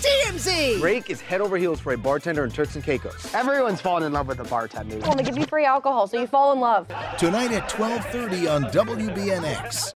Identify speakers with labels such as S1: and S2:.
S1: TMZ!
S2: Drake is head over heels for a bartender in Turks and Caicos.
S3: Everyone's fallen in love with a bartender.
S4: Well, they give you free alcohol, so you fall in love.
S5: Tonight at 12:30 on WBNX.